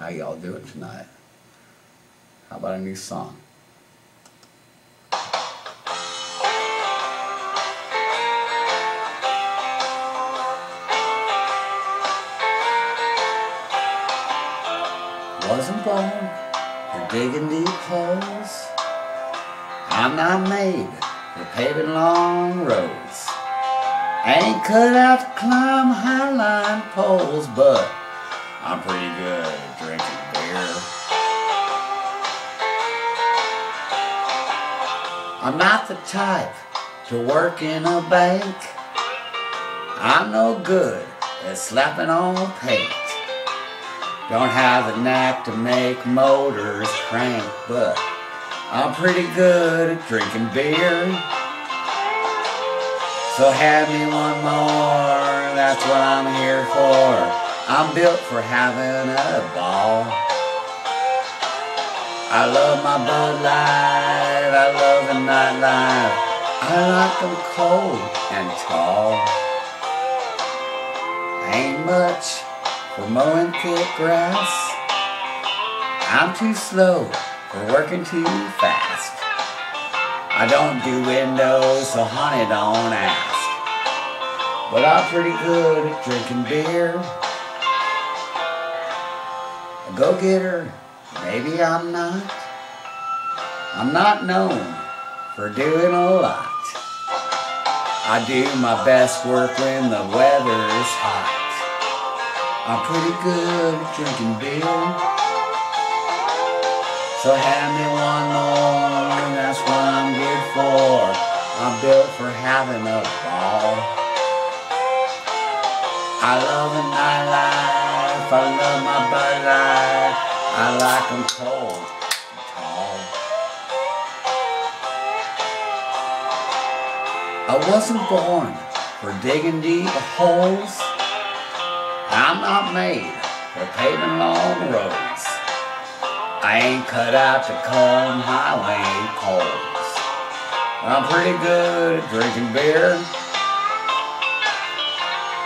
How y'all doing tonight? How about a new song? Wasn't born for digging deep holes. I'm not made for paving long roads. Ain't cut out to climb high line poles, but I'm not the type to work in a bank. I'm no good at slapping on paint. Don't have the knack to make motors crank, but I'm pretty good at drinking beer. So have me one more, that's what I'm here for. I'm built for having a ball. I love my Bud Light, I love the nightlife. I like them cold and tall. Ain't much for mowing thick grass. I'm too slow for working too fast. I don't do windows, so honey don't ask. But I'm pretty good at drinking beer. A go-getter, maybe I'm not. I'm not known for doing a lot. I do my best work when the weather is hot. I'm pretty good at drinking beer. So hand me one more, and that's what I'm good for. I'm built for having a ball. I love the nightlife, I love my Bud Light. I like them cold and tall. I wasn't born for digging deep holes. I'm not made for paving long roads. I ain't cut out to comb highway poles. I'm pretty good at drinking beer.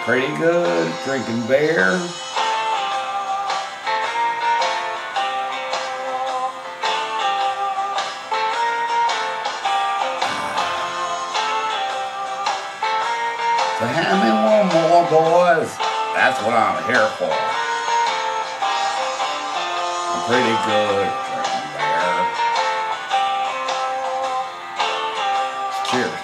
Pretty good at drinking beer. So hand me one more, boys. That's what I'm here for. I'm pretty good. Cheers.